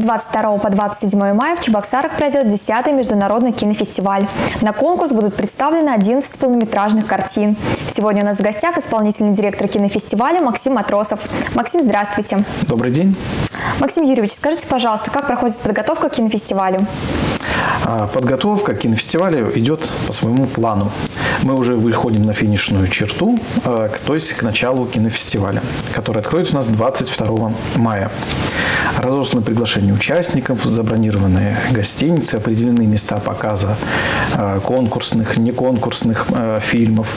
22 по 27 мая в Чебоксарах пройдет 10-й международный кинофестиваль. На конкурс будут представлены 11 полнометражных картин. Сегодня у нас в гостях исполнительный директор кинофестиваля Максим Матросов. Максим, здравствуйте. Добрый день. Максим Юрьевич, скажите, пожалуйста, как проходит подготовка к кинофестивалю? А, подготовка к кинофестивалю идет по своему плану. Мы уже выходим на финишную черту, а, то есть к началу кинофестиваля, который откроется у нас 22 мая. Разосланы приглашения участников, забронированные гостиницы, определены места показа а, конкурсных, неконкурсных фильмов,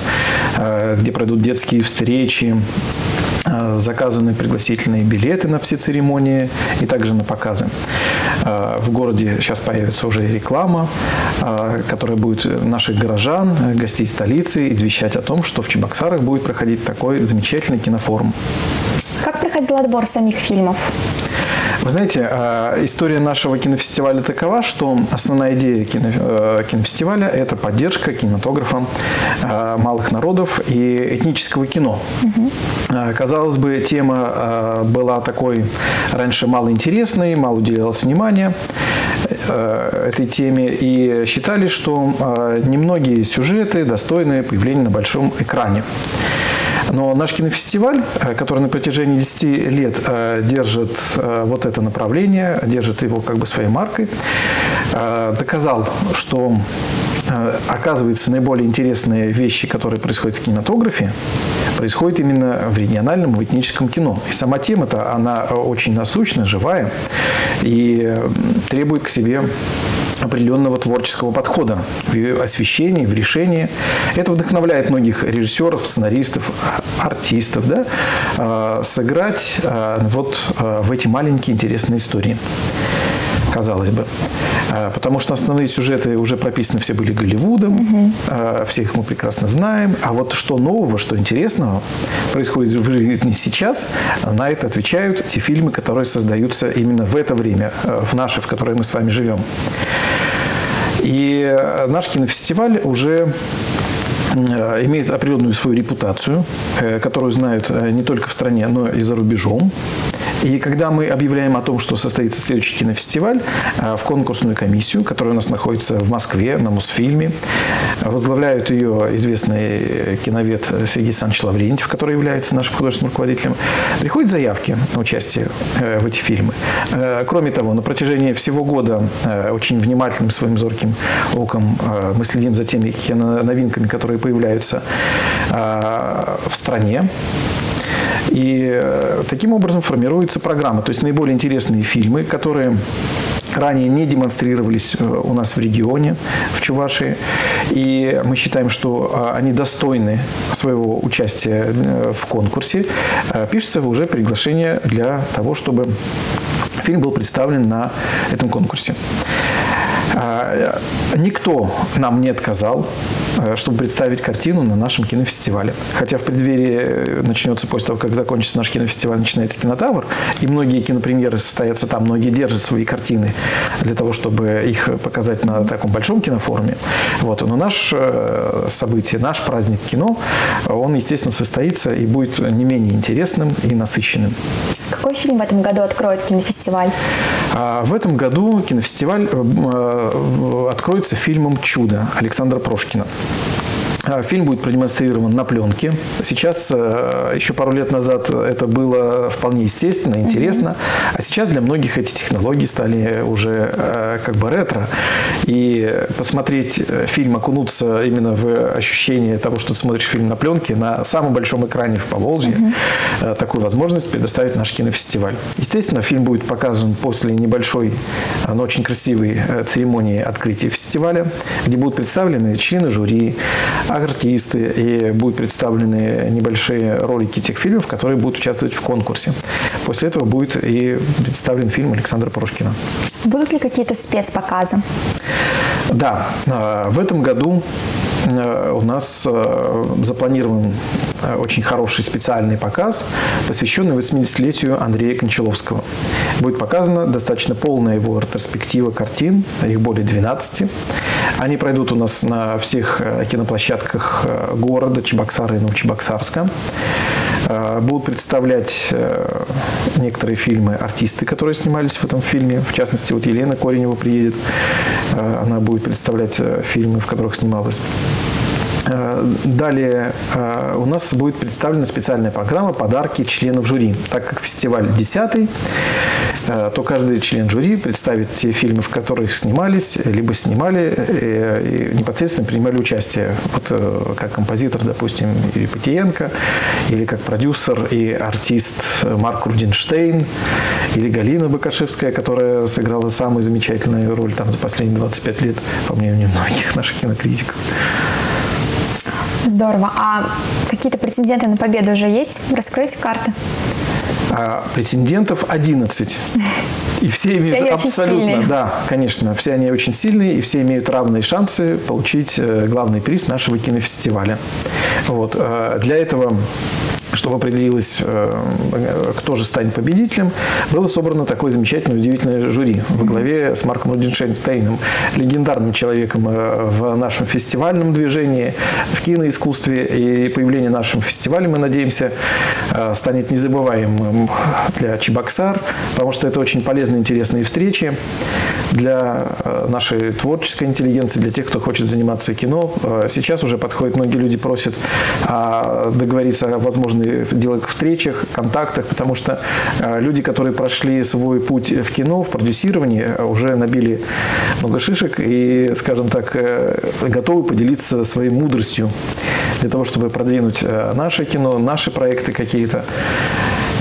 где пройдут детские встречи, заказаны пригласительные билеты на все церемонии и также на показы. В городе сейчас появится уже реклама, которая будет наших горожан, гостей столицы извещать о том, что в Чебоксарах будет проходить такой замечательный кинофорум. Как проходил отбор самих фильмов? Вы знаете, а, история нашего кинофестиваля такова, что основная идея кино, э, кинофестиваля – это поддержка кинематографа а, малых народов и этнического кино. Угу. Казалось бы, тема была такой раньше малоинтересной, мало уделялось внимания э, этой теме и считали, что немногие сюжеты достойны появления на большом экране. Но наш кинофестиваль, э, который на протяжении 10 лет э, держит э, вот это направление, держит его как бы своей маркой, доказал, что оказывается, наиболее интересные вещи, которые происходят в кинематографе, происходят именно в региональном в этническом кино. И сама тема-то, она очень насущная, живая и требует к себе определенного творческого подхода в освещении, в решении. Это вдохновляет многих режиссеров, сценаристов, артистов да, а, сыграть а, вот а, в эти маленькие интересные истории казалось бы. Потому что основные сюжеты уже прописаны все были Голливудом, угу. всех мы прекрасно знаем. А вот что нового, что интересного происходит в жизни сейчас, на это отвечают те фильмы, которые создаются именно в это время, в наше, в которое мы с вами живем. И наш кинофестиваль уже э, имеет определенную свою репутацию, э, которую знают э, не только в стране, но и за рубежом. И когда мы объявляем о том, что состоится следующий кинофестиваль, в конкурсную комиссию, которая у нас находится в Москве, на Мосфильме, возглавляют ее известный киновед Сергей Александрович Лаврентьев, который является нашим художественным руководителем, приходят заявки на участие в эти фильмы. Кроме того, на протяжении всего года очень внимательным своим зорким оком э, мы следим за теми новинками, которые появляются э, в стране. И э, таким образом формируется программа. То есть наиболее интересные фильмы, которые ранее не демонстрировались у нас в регионе, в Чувашии. И мы считаем, что они достойны своего участия в конкурсе. Пишется уже приглашение для того, чтобы фильм был представлен на этом конкурсе. А, никто нам не отказал, э, чтобы представить картину на нашем кинофестивале. Хотя в преддверии э, начнется, после того, как закончится наш кинофестиваль, начинается кинотавр, и многие кинопремьеры состоятся там, многие держат свои картины для того, чтобы их показать на таком большом кинофоруме. Вот. Но наше э, событие, наш праздник кино, он, естественно, состоится и будет не менее интересным и насыщенным. Какой фильм в этом году откроет кинофестиваль? А в этом году кинофестиваль откроется фильмом «Чудо» Александра Прошкина. А, фильм будет продемонстрирован на пленке. Сейчас, э, еще пару лет назад, это было вполне естественно, интересно. Mm-hmm. А сейчас для многих эти технологии стали уже э, как бы ретро. И посмотреть э, фильм, окунуться именно в ощущение того, что ты смотришь фильм на пленке, на самом большом экране в Поволжье, mm-hmm. такую возможность предоставит наш кинофестиваль. Естественно, фильм будет показан после небольшой, но очень красивой церемонии открытия фестиваля, где будут представлены члены жюри, артисты, и будут представлены небольшие ролики тех фильмов, которые будут участвовать в конкурсе. После этого будет и представлен фильм Александра Прошкина. Будут ли какие-то спецпоказы? Да, а, в этом году Э, у нас э, запланирован э, очень хороший специальный показ, посвященный 80-летию Андрея Кончаловского. Будет показана достаточно полная его ретроспектива картин, их более 12. Они пройдут у нас на всех киноплощадках города Чебоксара и Новочебоксарска. Будут представлять некоторые фильмы артисты, которые снимались в этом фильме. В частности, вот Елена Коренева приедет. Она будет представлять фильмы, в которых снималась. Э, далее э, у нас будет представлена специальная программа «Подарки членов жюри». Так как фестиваль 10 э, то каждый член жюри представит те фильмы, в которых снимались, либо снимали и непосредственно принимали участие. Вот как композитор, допустим, Юрий Патиенко, или как продюсер и артист Марк Рудинштейн, или Галина Бакашевская, которая сыграла самую замечательную роль там за последние 25 лет, по мнению многих наших кинокритиков. Здорово. А какие-то претенденты на победу уже есть? Раскройте карты. А, претендентов 11. И все имеют все абсолютно, да, конечно, все они очень сильные, и все имеют равные шансы получить э, главный приз нашего кинофестиваля. Вот. Э, для этого чтобы определилось, э, кто же станет победителем, было собрано такое замечательное, удивительное жюри во главе с Марком Рудиншейном, легендарным человеком э, в нашем фестивальном движении, в киноискусстве. И появление нашего фестиваля, мы надеемся, э, станет незабываемым для Чебоксар, потому что это очень полезные, интересные встречи для нашей творческой интеллигенции, для тех, кто хочет заниматься кино. Сейчас уже подходят, многие люди просят а, договориться о возможной в деловых встречах, контактах, потому что э, люди, которые прошли свой путь в кино, в продюсировании, э, уже набили много шишек и, скажем так, э, готовы поделиться своей мудростью для того, чтобы продвинуть наше кино, наши проекты какие-то.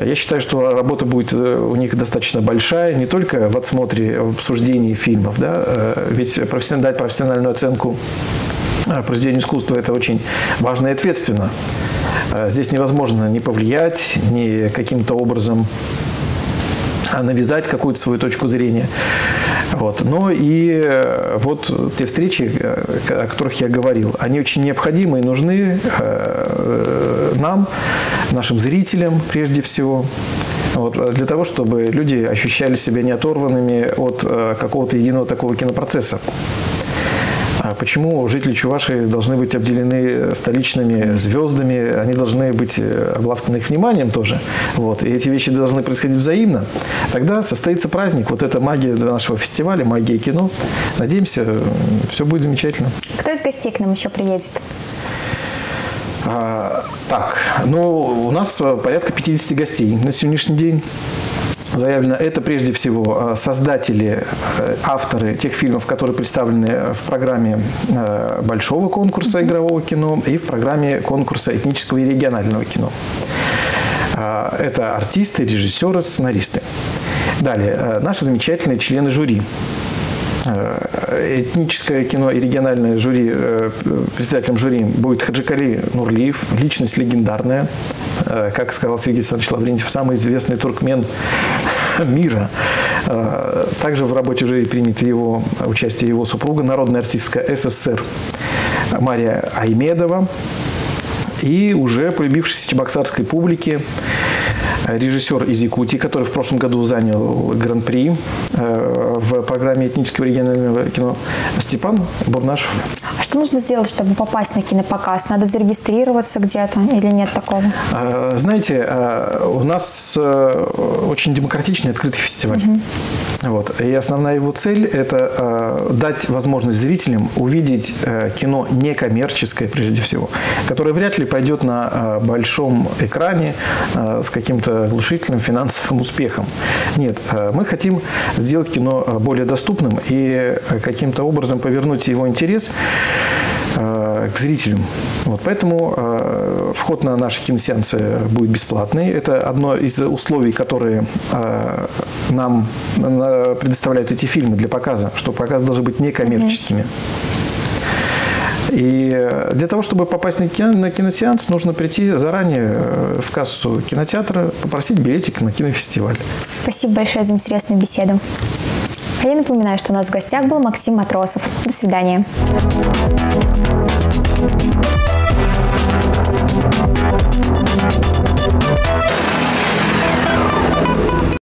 Я считаю, что работа будет у них достаточно большая, не только в отсмотре, в обсуждении фильмов, да, ведь профессионально, дать профессиональную оценку произведению искусства – это очень важно и ответственно. Э, здесь невозможно не повлиять, ни каким-то образом а, навязать какую-то свою точку зрения. Вот. Но и э, вот те встречи, э, о которых я говорил, они очень необходимы и нужны нам, нашим зрителям прежде всего. Вот, для того, чтобы люди ощущали себя не оторванными от какого-то единого такого кинопроцесса. А почему жители Чувашии должны быть обделены столичными звездами, они должны быть э, обласканы их вниманием тоже. Вот. И эти вещи должны происходить взаимно. Тогда состоится праздник. Вот это магия нашего фестиваля, магия кино. Надеемся, все будет замечательно. Кто из гостей к нам еще приедет? А, так, ну, у нас порядка 50 гостей на сегодняшний день заявлено, это прежде всего э, создатели, э, авторы тех фильмов, которые представлены в программе э, большого конкурса игрового кино и в программе конкурса этнического и регионального кино. Это артисты, режиссеры, сценаристы. Далее, наши замечательные члены жюри. Этническое кино и региональное жюри, председателем жюри будет Хаджикали Нурлиев, личность легендарная, Э, как сказал Сергей Александрович Лаврентьев, самый известный туркмен мира. Э, также в работе жюри примет его участие его супруга, народная артистка СССР Мария Аймедова. И уже полюбившись чебоксарской публике режиссер из Якутии, который в прошлом году занял гран-при э, в программе этнического регионального кино Степан Бурнашев. А что нужно сделать, чтобы попасть на кинопоказ? Надо зарегистрироваться где-то или нет такого? А, знаете, а, у нас э, очень демократичный открытый фестиваль. Угу. Вот. И основная его цель – это э, дать возможность зрителям увидеть кино некоммерческое, прежде всего, которое вряд ли пойдет на большом экране с каким-то глушительным финансовым успехом. Нет, э, мы хотим сделать кино э, более доступным и э, каким-то образом повернуть его интерес к зрителям. Вот, поэтому э, вход на наши киносеансы будет бесплатный. Это одно из условий, которые э, нам предоставляют эти фильмы для показа, что показы должны быть некоммерческими. Mm-hmm. И для того, чтобы попасть на киносеанс, нужно прийти заранее э, в кассу кинотеатра, попросить билетик на кинофестиваль. Спасибо большое за интересную беседу. А я напоминаю, что у нас в гостях был Максим Матросов. До свидания.